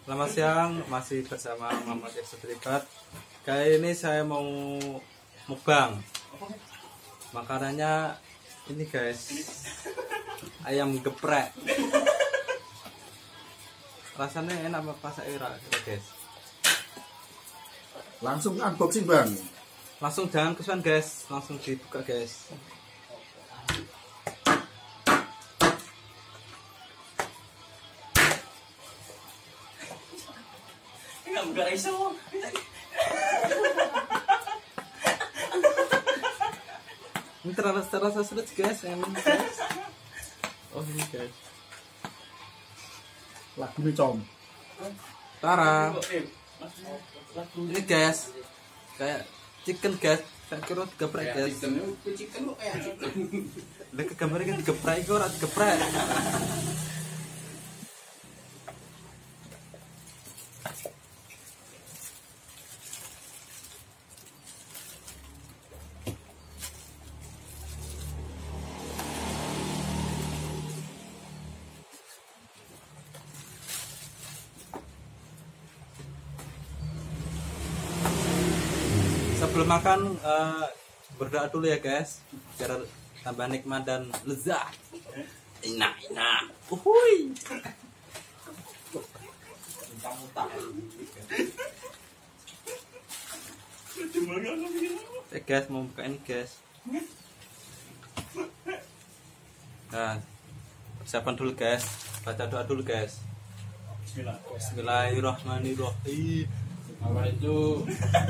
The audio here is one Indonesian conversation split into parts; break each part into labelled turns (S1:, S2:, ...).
S1: Selamat siang, masih bersama Muhammad Yusuf Ribat. Kali ini saya mau mukbang. Makanannya ini guys, ayam geprek. Rasanya enak apa saya ira guys.
S2: Langsung unboxing bang.
S1: Langsung jangan kesuan guys, langsung dibuka guys.
S3: Iso.
S1: Ini terasa terasa sulit guys, enak guys. Oh ini guys.
S2: Lagu nih com.
S1: Tara,
S3: Eh,
S1: ini guys, kayak chicken guys. Saya kira geprek guys.
S3: Chicken kok kayak chicken.
S1: Udah ke gambar kan digeprek itu orang digeprek. Sebelum makan eh, berdoa dulu ya guys, biar tambah nikmat dan lezat. Enak, enak. Uhuy. Eh guys, mau buka ini guys. Nah, persiapan dulu guys. Baca doa dulu guys.
S3: Bismillah.
S1: Bismillahirrahmanirrahim.
S3: Apa itu?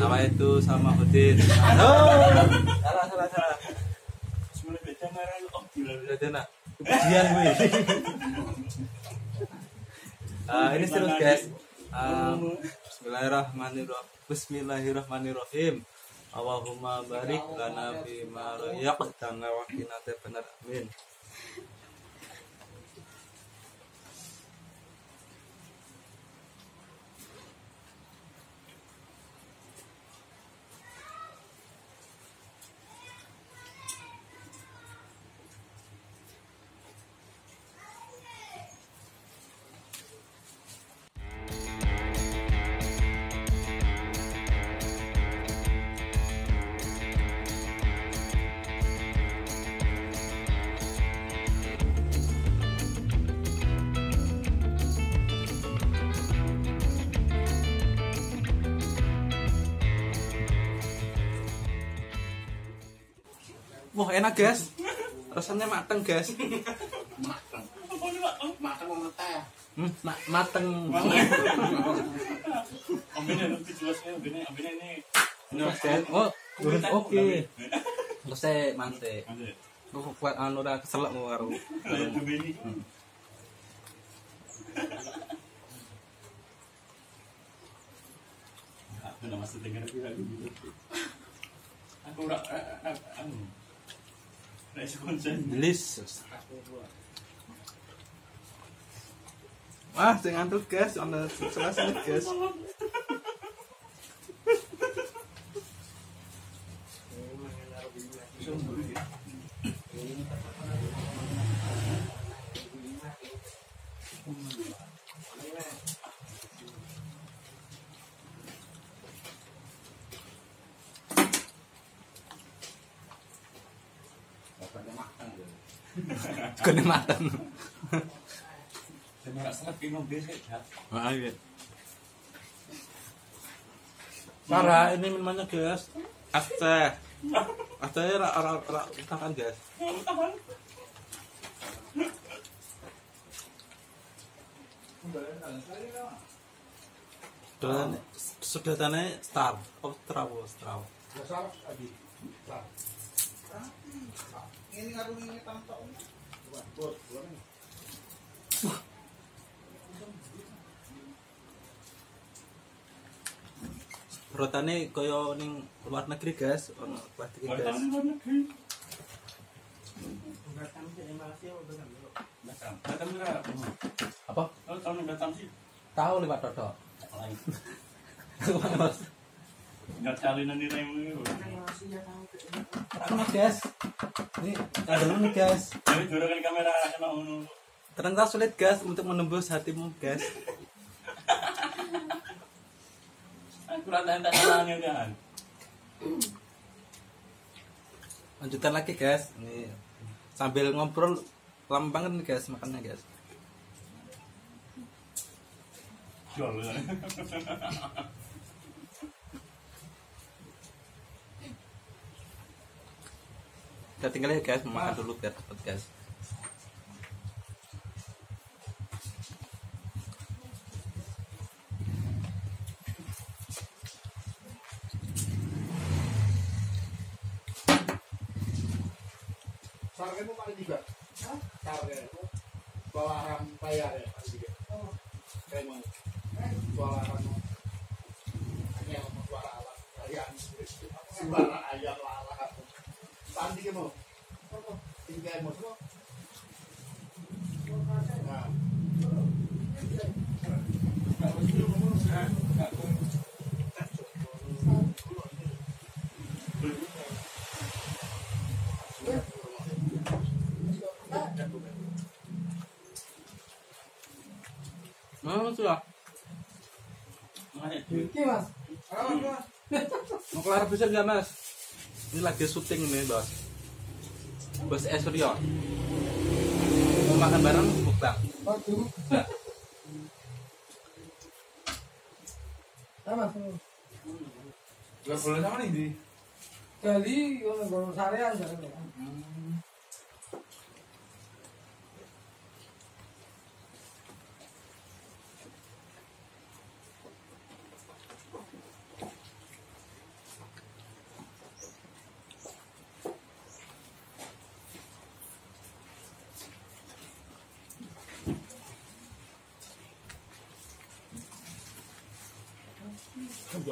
S1: Nama itu sama Hudin. Oh, salah salah salah.
S3: Beda. Oh, gila.
S1: Udah nak. Gue. Ah, ini guys. Ah, Bismillahirrahmanirrahim. Bismillahirrahmanirrahim. Allahumma barik lana fi ma razaqtana wa qina adzabannar. Amin. Wah, enak guys. Rasanya mateng
S3: Pak? Oh,
S2: Matang mau teh.
S1: Hmm, ma- mateng.
S3: Ambilnya lebih jelasnya. Ambilnya, ambilnya ini.
S1: Oh, oke. Terus saya mante. Lu buat anu ora keselak mau karo.
S3: Ini. Aku nak masuk dengar aku lagi gitu. Aku rak, anu. Nak isi konsen.
S1: Delicious. Wah, saya ngantuk guys, ada selesai guys. Kena mateng.
S3: Bingung dia sih.
S1: Wah, iya. Sarah, ini minumannya guys. Es teh. Es teh ra ra ra tangan guys. Dan sudah tanya star, oh
S2: lagi. Ini ngaruh ini tamtok.
S1: Rotane kaya ning luar negeri guys, ono plastik guys. Apa? Tahu lewat dodok.
S3: Lain. Nggak kali nanti rem.
S1: Aku nih guys. Ini ada nih guys.
S3: Jadi kan kamera kena unu.
S1: ternyata sulit guys untuk menembus hatimu guys
S3: Aku rata tak salahnya kan.
S1: lanjutan lagi guys ini sambil ngobrol lama banget nih guys makannya guys
S3: Jol.
S1: Kita tinggal ya guys. Makan dulu biar cepet guys.
S2: Paling tiga. Suara bayar ya paling tiga. Kayak mau suara orang hanya mau suara alat kalian suara ayam lala. Tinggal mau. Nah,
S1: sudah
S4: mas.
S1: kelar bisa nggak mas ini lagi syuting nih bos bos Esrio mau makan bareng mukbang
S4: Waduh. Ah mas.
S3: Gak boleh sama nih di.
S4: Kali kalau goro sarean jangan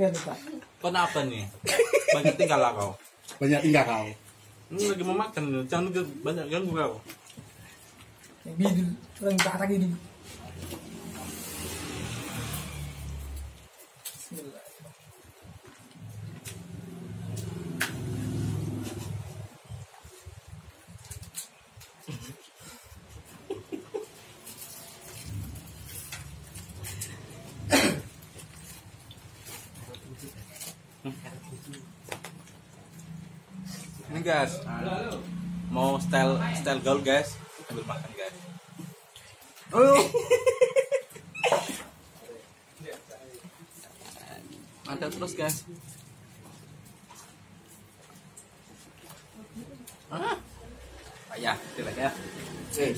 S4: Kaya pak.
S1: kenapa nih banyak tinggal lah kau
S2: Banyak tinggal kau.
S1: ini lagi mau makan jangan lupa banyak ganggu kau
S4: Bidul. Orang tak lagi di. Bismillah.
S1: Guys mau style style gaul guys. Sambil makan guys. Oh mantap terus guys. Ah ya tidak ya.
S2: Eh,